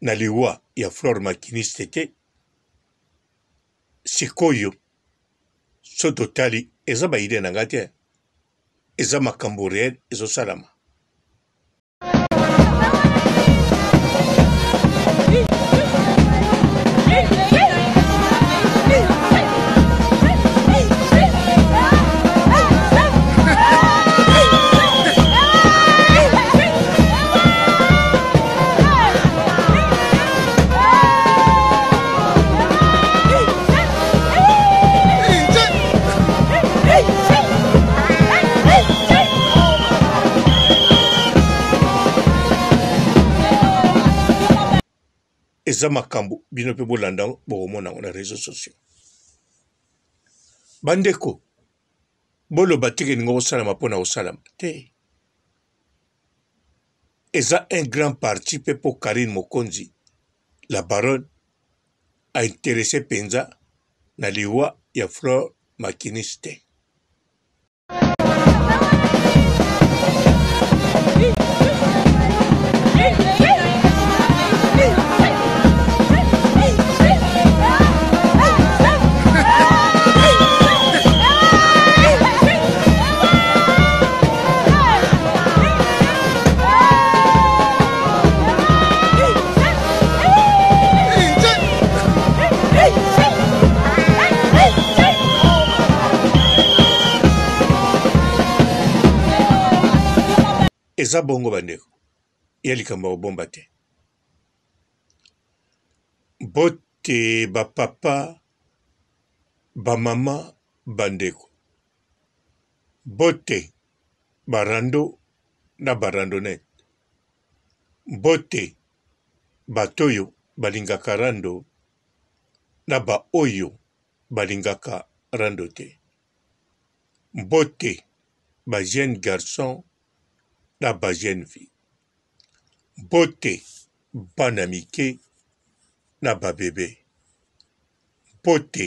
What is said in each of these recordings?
na liwa ya Flore Makiniste te. Sikoyo so totali eza ba idee na nga te, eza makambo reel ezosalama. eza makambo bino mpe bolanda yango bokomona yango na réseau sociaux bandeko boloba teke elingo kosalama mpo na kosalama te eza un grand parti mpe mpo Carine Mokonzi la baronne a interesse mpenza na liwa ya Flore Makinis te. eza bongo bandeko ya likambo ya kobomba te bote bapapa bamama bandeko Mbote ba rando na ba randonnette Mbote bato oyo balingaka rando na ba oyo balingaka rando te Mbote ba jeune garçon na ba jeune fille Mbote bana mike na ba bebe Mbote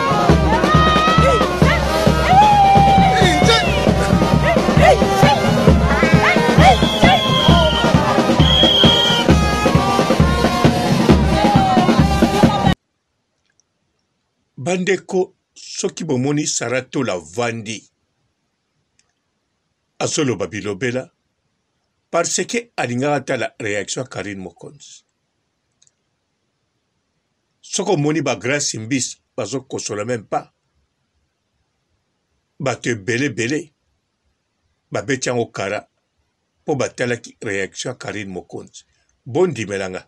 bandeko soki bomoni sara tola vandi azoloba bilobela parce que alingaka ata la réaction ya karine mokonzi soki omoni ba grand simbis bazo kosola meme pas bato ebele ebele babeti yango kara mpo batalaki reaction ya karine mokonzi bondimela nga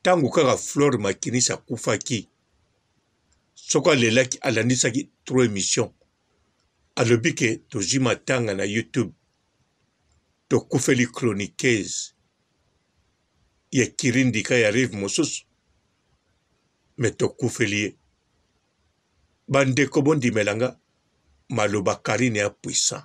Ntango kaka Flore Makinis akufaki, soko alelaki, alandisaki trois emission, alobi ke tozwi matanga na YouTube, tokufeli chroniqueuse ya kirindika ya rive mosusu, me tokufeli ye. Bandeko bondimela nga maloba Carine ya puissant.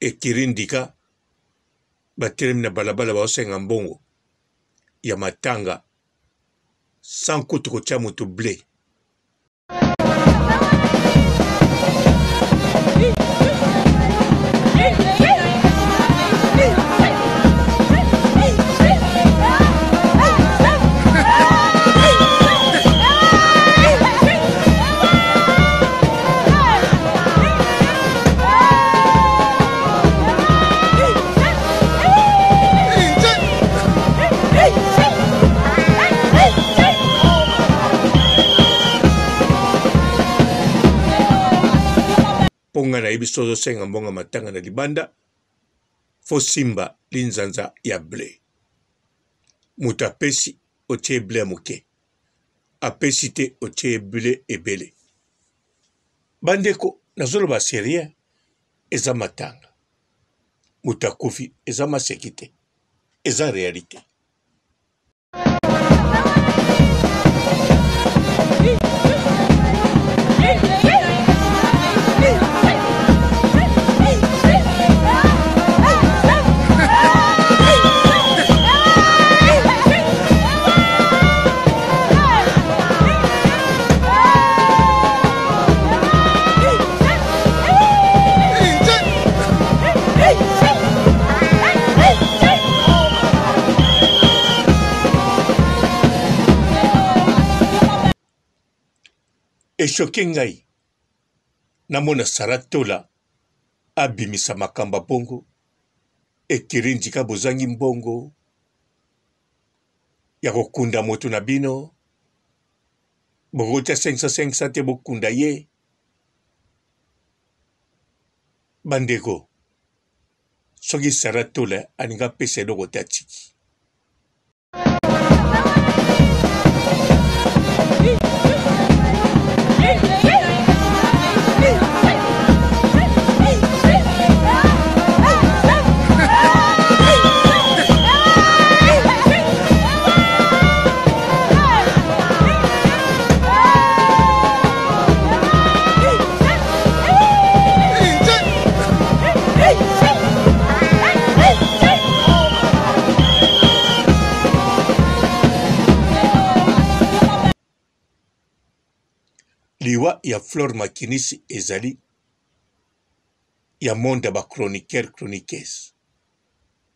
Ecurie Ndika batelemi na balabala baosenga mbongo ya matanga sans kutu kotya moto ble. mbonga na ye biso tozosenga mbonga matanga na libanda fosimba linzanza ya ble moto apesi otie ble ya moke apesi te otie ble ebele bandeko nazoloba serieux eza matanga moto akufi eza maseki te eza realite echoke ngai namona sara tola abimisa makambo ya bongo ekiri ndika bozangi mbongo ya kokunda moto na bino bokotia 500 500 te bokunda ye bandeko soki sara tole alingi apesa eloko te atiki liwa ya flore makinisi ezali ya monde ya bachroniqueur chroniqueuse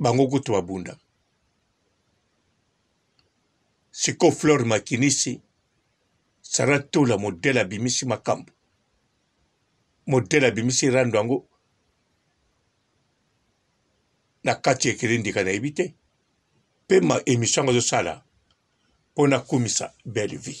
bango kutu babunda siko fleur makinisi sara tola modele abimisi makambo modele abimisi rando yango na kati ekele ndika nayebi te mpe ma émission yango azosala mpo nakumisa belle vie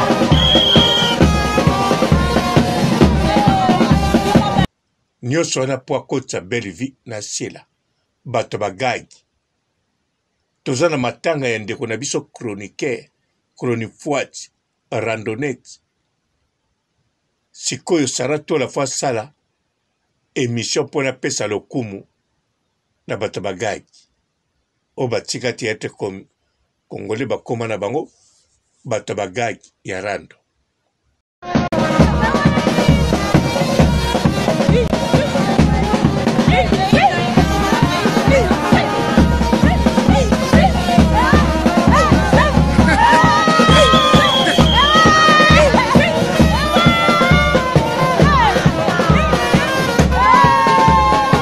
nyonso wana mpo akotisa bellevie na sela bato bagagi toza na matanga ya ndeko na biso chroniqueur chronifuati randonnete sikoyo sara tola fo asala emission mpo napesa lokumu na bato bagagi oyo batika ti ete kongole bakoma na bango bato ya bagage ya rando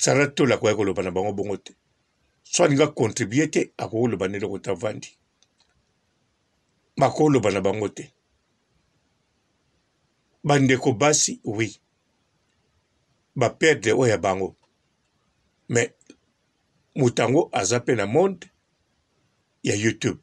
Sarah Tole akoya koloba na bango bongo te so alinga contribue te akoki koloba na eloko te avandi bakoloba na bango te bandeko basi oui baperdre oyo ya bango me moto yango aza mpe na monde ya youtube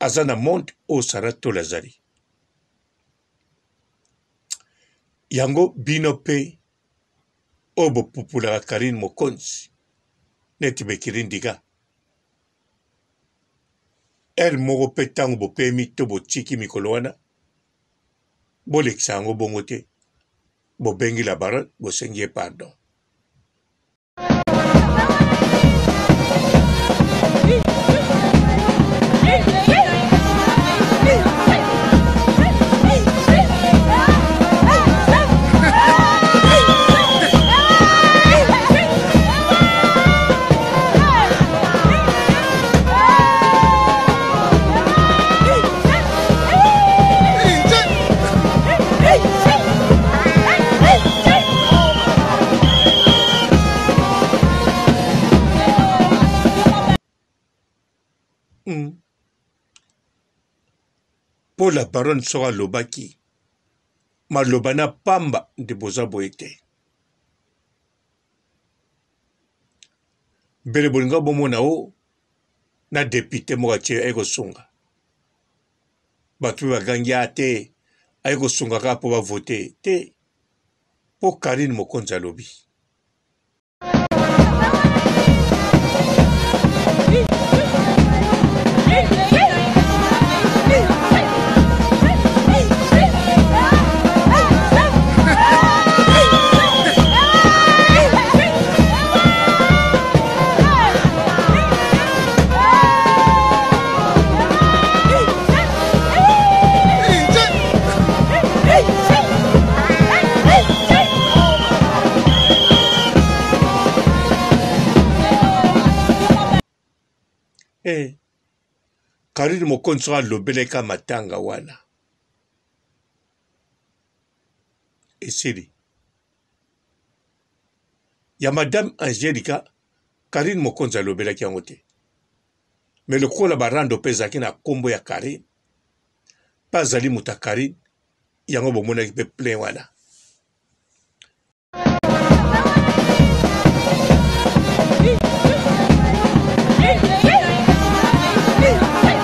aza na monde oyo sara tole azali yango bino mpe oyo bopupulaka karine mokonzi neti bekiri ndiga ere moko mpe ntango bopemi to botiki mikolo wana bolekisa yango bongo te Bobengi la baronne, bosengi ye pardon. mpo la baronne soko alobaki maloba na pamba nde boza boye te mbele bolinga bomona o na depute moko atie aye kosunga bato mpe bagangi a ah, te aye kosunga kaka mpo bavote te mpo karine mokonzi alobi Eh, Karine Mokonzi soki alobeleka matanga wana esili ya madame angelica karine mokonzi alobelaki yango te me lokola barando mpe ezalaki na nkombo ya karine mpe azali moto ya karine yango bomonaki mpe plein wana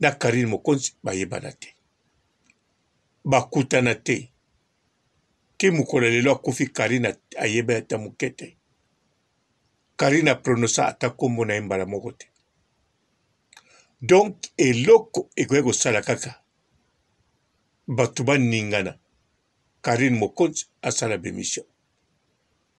na Carine Mokonzi bayebana te, bakutana te ti mokolo ya lelo akufi. Carine ayebi ata moke te, Carine aprononsa ata nkombo na ye mbala moko te. Donc eloko ekoki kosala kaka bato baningana, Carine Mokonzi asala bemission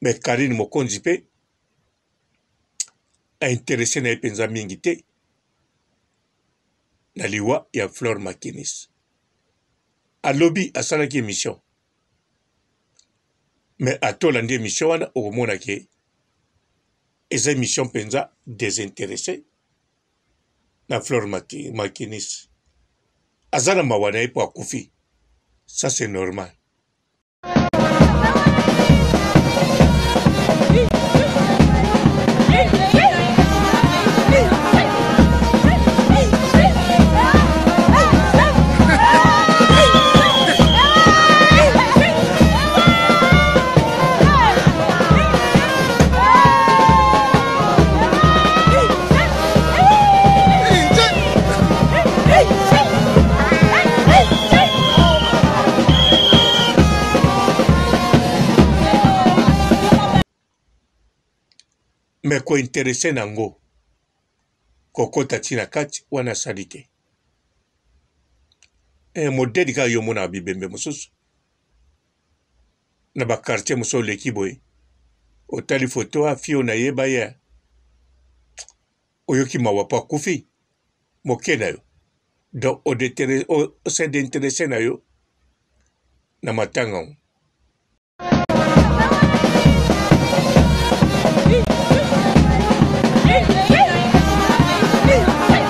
mais karine mokonzi mpe ainterese na ye mpenza mingi te na liwa ya fleur makinis alobi asalaki émission me atola nde émission wana okomona ke eza émission mpenza desinteresse na flore makinis aza na mawa na ye mpo akufi ça c'est normal me kointerese na yango kokɔta ntina kati wana asali te e, modeli kaka yo omonaka bibembe mosusu na ba quartier mosusu oleki boye otali foto ya fio na ye baya oyoki mawa mpo akufi moke na yo donc ose d'interesse na yo na matanga yango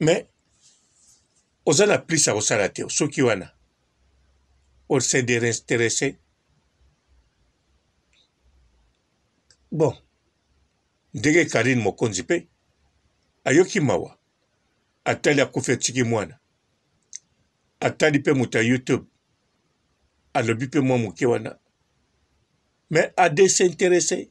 mais oza na plus ya kosala te soki wana ose deinteresse bon ndenge karine mokonzi mpe ayoki mawa atali akufi atiki mwana atali mpe moto ya youtube alobi mpe mwa moke wana mais adesinteresse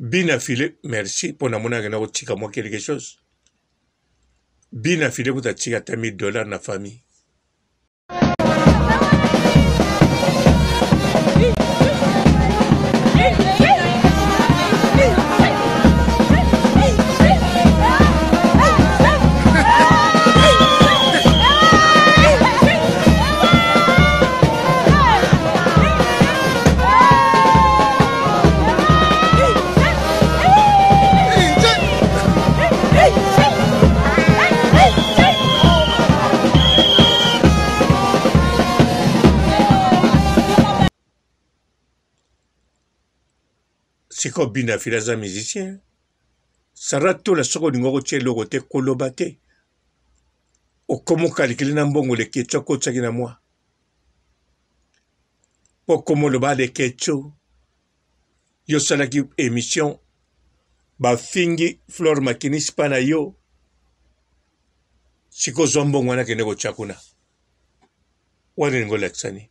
bina file merci mpo namonaka na kotika mwa quelque chose bina file kuta tika ata 1000 dollar na famille sika obina afili aza musicien sara tola soki olingi okotya eloko te koloba te okomi okalikili na mbongo leki etya kotyaki na mwa okomoloba leketcho yo salaki emission bafingi flore makinisi mpa na yo sikoyo zwa mbongo wana kende kotya kuna wana elingi olakisa nini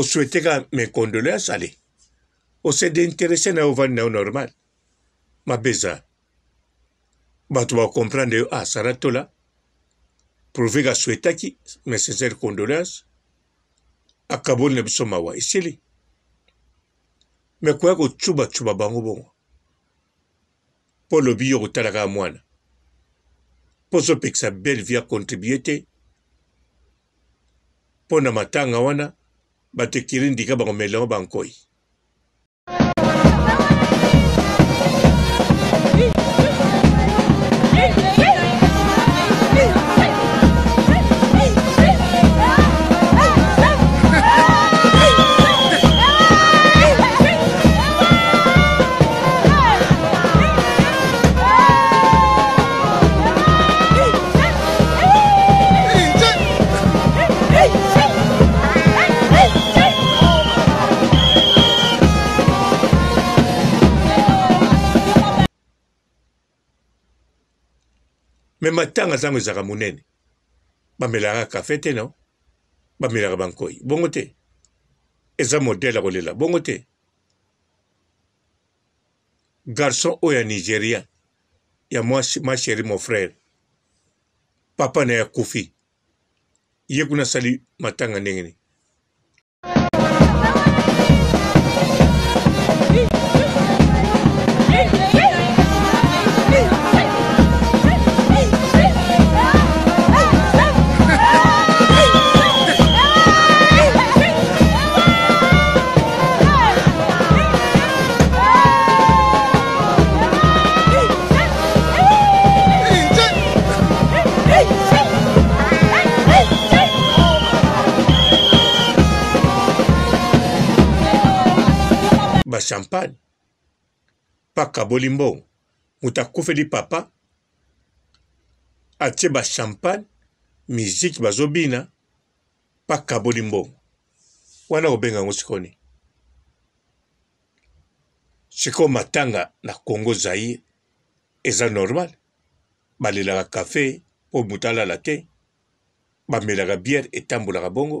o souhaite ka mes condoléances ale o se d'interesse na yo ovandi na yo normal mabe eza bato bacomprendre yo ah sara tola prouve ka souhaitaki mes sincere condoléances akaboli na biso mawa esili me koya kocubacuba bango bongo po olobi yo kotala kaka mwana po ozopekisa belle vie acontribue te po na matanga wana bato ekiri ndika bakomela yango bankoi me matanga ntango ezalaka monene bamelaka kafe te no bamelaka bankoi bongo te eza modele ya kolela bongo te garçon oyo ya nigerien ya ma chérie mon frère papa na ye akufi ye kuna asali matanga ndenge nini champagne paka bolimbongo moto akufeli papa atie bachampagne miziki bazobina Bakaboli mbongo wana kobenga yango sikoyo nini? Sikoyo matanga na Congo Zaire eza normal, balelaka kafe mpo moto alala te, bamelaka biere etambolaka bongo.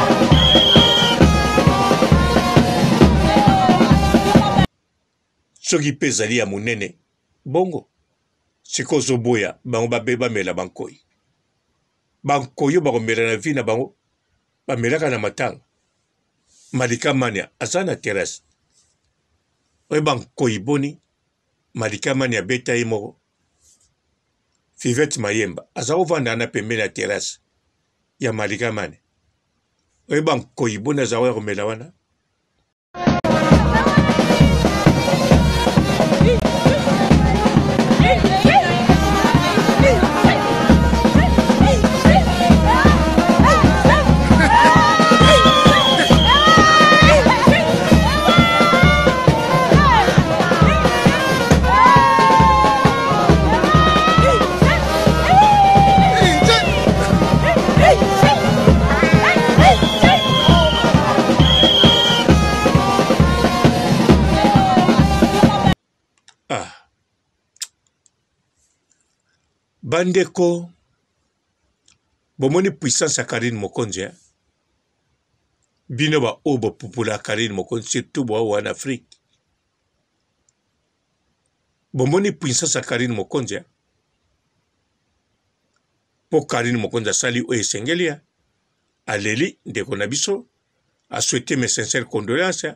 soki mpe ezali ya monene bongo sikoyo ozoboya bango babe bamela bankoi bankoi oyo bakomela na vi na bango bamelaka na matanga malika mania aza na terese oyo bankoi boni malika mania abeta ye moko Fivette Mayemba aza kovanda na pembeni ya terrasse ya Malika Mane oyeba nkoyi boni aza oya komela wana bandeko bomoni puissance ya karine mokonzi eh? bino baoyo bopupula karine mokonzi surtout boawa na afrike bomoni puissance ya Karine Mokonzi eh? mpo Karine Mokonzi asali oyo esengeli eh? aleli ndeko na biso asouhaite mes sincères condoléances eh?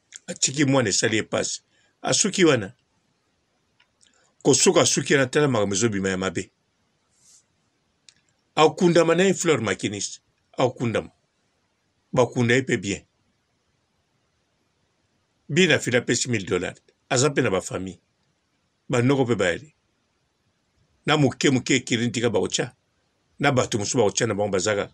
atiki mwana esali ye pasi asuki wana kosuka asuki wana tala makambo ezobima ya mabe akundama na ye fleur makiniste akundama bakunda ye mpe bien bina fili apesi 1000 dollars aza mpe na bafamille banoko mpe bayali na moke moke ekili ntika bakotya na bato mosusu bakotya na bango bazaka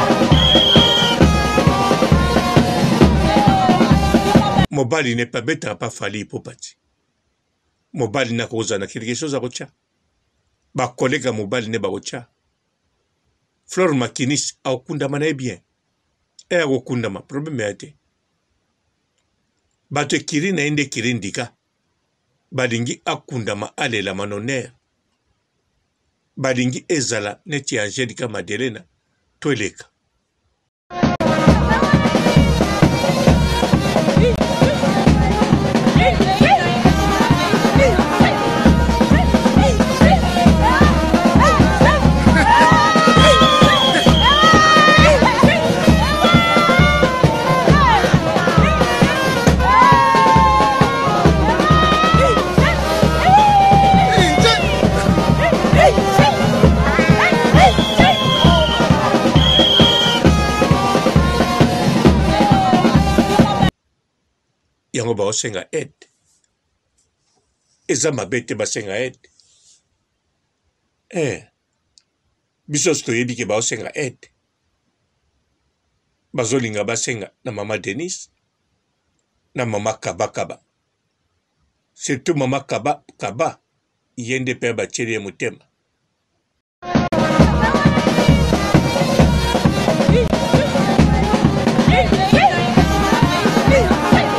mobali ne pa betaka pa fali ipopati mobali ne akozala na quelque chose akotya bakolega mobali ne bakotya flore makinis akokundama na ye bien e akokundama probleme ya te bato ekiri na ye nde ekiri ndika balingi akundama alela manoner balingi ezala neti angelica madelena to eleka yango baosenga aide eza mabe te basenga aide eh. biso nyonso toyebi ke baosenga aide bazolinga basenga na mama denis na mama kabakaba surtout mama kaba kaba ye nde mpe batyeli ye motema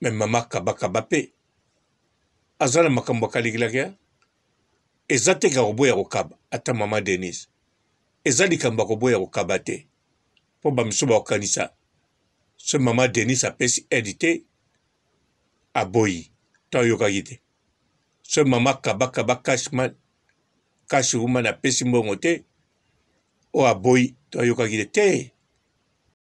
mais mama kaba kaba pe aza na makambo akalikilaka ya eza te ka koboya kokaba ata mama denise eza likambo ya koboya kokaba te mpo bamisu bakokanisa so mama denise apesi aide te aboyi to ayokaki te so mama kaba kaba cashman cash woman apesi mbongo te oyo aboyi to ayokaki te te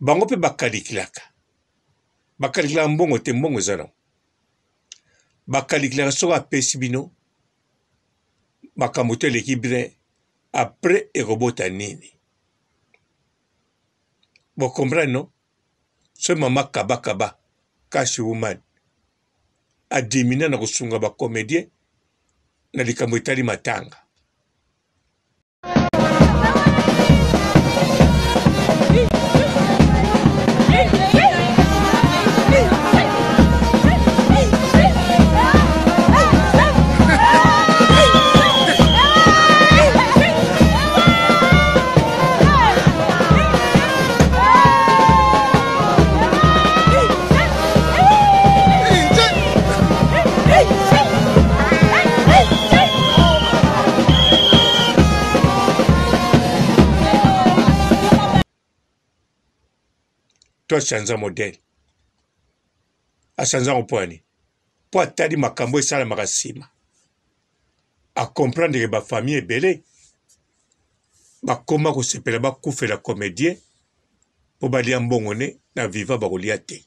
bango mpe bakalikilaka bakalikilaka mbongo te mbongo eza nango bakalikilaka soki apesi bino makambo to eleki bine apres ekobota nini bokomprane no soki mama kaba kaba cash woman adimina na kosunga ba comedien na likambo etali matanga to asanza modele asanza koponi mpo atali makambo oyo esalamaka nsima akomprendre ke bafamille ebele bakoma kosepela bakufela comédien mpo balia mbongo ne na viva bakolia te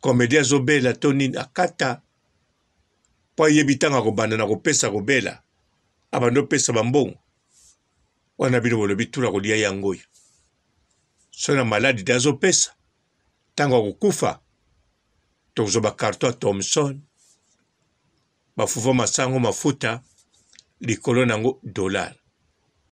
Comedien azo bela to nini akata po ayebi tango akobanda na kopesa kobela abanda opesa bambongo wana bino bolobi tula kolia yango oyo so na maladi te azopesa ntango akokufa tokozwa bakarto ya thomson bafufa masango mafuta likolo na yango dollar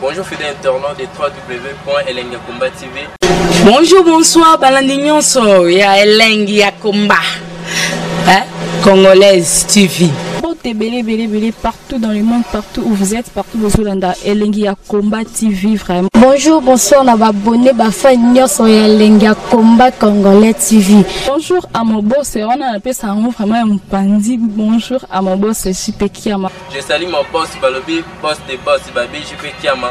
Bonjour fidèle internaute de www.elengiakomba TV. Bonjour, bonsoir, balandi nyonso ya elengi ya komba. Hein? Congolaise TV. Bote bele bele bele partout dans le monde, partout où vous êtes, partout où vous êtes, elengi ya Combat TV vraiment. Bonjour, bonsoir na ba abonné ba fan nyoso ya lengi ya combat congolais TV. Bonjour à mon boss, on a appelé ça en vraiment un pandi. Bonjour à mon boss JP Kiama. Je salue mon boss Balobi, boss des boss Babi JP Kiama.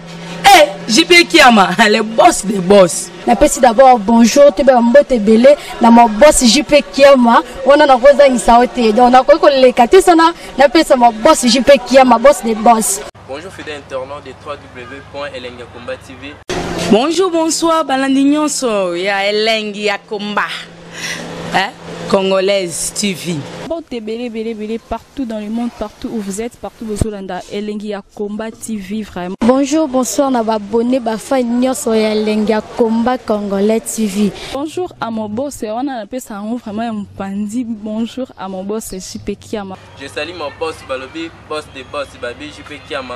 Hey, eh, JP Kiama, le boss des boss. napesi d'abord bonjour toyeba ya mbote ebele na mabosi jp kiama wana nakozangisa yo te donc nakoki koleka te sana napesa mabosi jp kiama boss de boss bonjour fidèle internaute de www.elengiakomba tv bonjour bonsoir balandi nyonso ya elengi ya komba Hein? Congolaise TV. Porte belé belé belé partout dans le monde, partout où vous êtes, partout où Zolanda, Elengi ya Combat TV vraiment. Bonjour, bonsoir na ba bonne ba fan nyoso ya Elengi ya Combat Congolais TV. Bonjour à mon boss, on a appelé ça on vraiment un pandi. Bonjour à mon boss JP Kiama. Je salue mon boss Balobi, boss des boss Babi JP Kiama.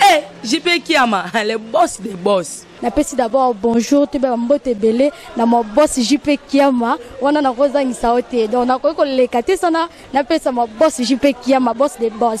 Eh, JP Kiama, le boss des boss. napesi d'abord bonjour toyeba bambote ebele na mabosi jp kiama wana nakozangisa yo te donc nakoki koleka te sana napesa mabosi jp kiama boss de boss